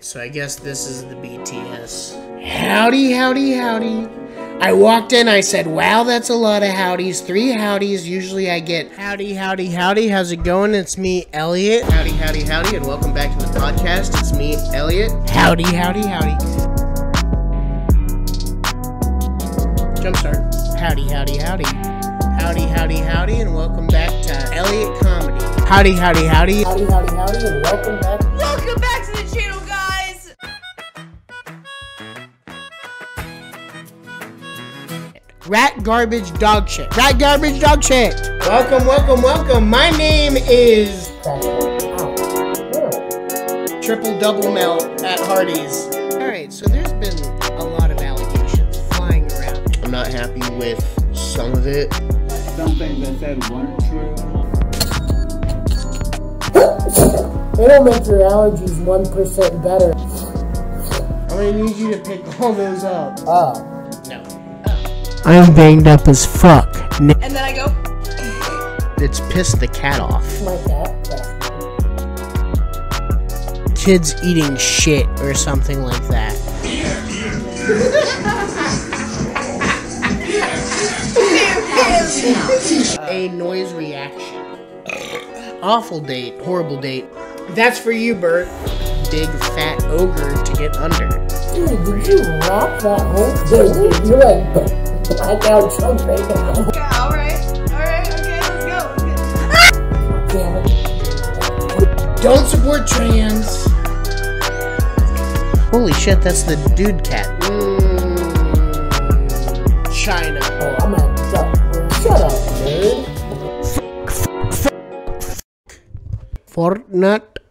So I guess this is the BTS. Howdy, howdy, howdy. I walked in, I said, wow, that's a lot of howdies. Three howdies. Usually I get howdy, howdy, howdy. How's it going? It's me, Elliott. Howdy, howdy, howdy, and welcome back to the podcast. It's me, Elliott. Howdy, howdy, howdy. Jumpstart. Howdy, howdy, howdy. Howdy, howdy, howdy, and welcome back to Elliott Comedy. Howdy, howdy, howdy. Howdy, howdy, howdy, and welcome back. Welcome back to the channel, Rat garbage dog shit. Rat garbage dog shit. Welcome, welcome, welcome. My name is Triple Double Melt at Hardee's. Alright, so there's been a lot of allegations flying around. I'm not happy with some of it. Some things I said weren't true. It'll make your allergies 1% better. I'm gonna need you to pick all those up. Oh. No. I'm banged up as fuck. And then I go, It's pissed the cat off. My cat. Kids eating shit or something like that. A noise reaction. Awful date, horrible date. That's for you, Bert. Big fat ogre to get under. Dude, did you rap that whole thing? You're like blackout drunk right now. yeah, alright, alright, okay, let's go. Let's go. Damn it. Don't support trans. Holy shit, that's the dude cat. Mm, China. Oh, I'm gonna shut, shut up, dude. Fortnite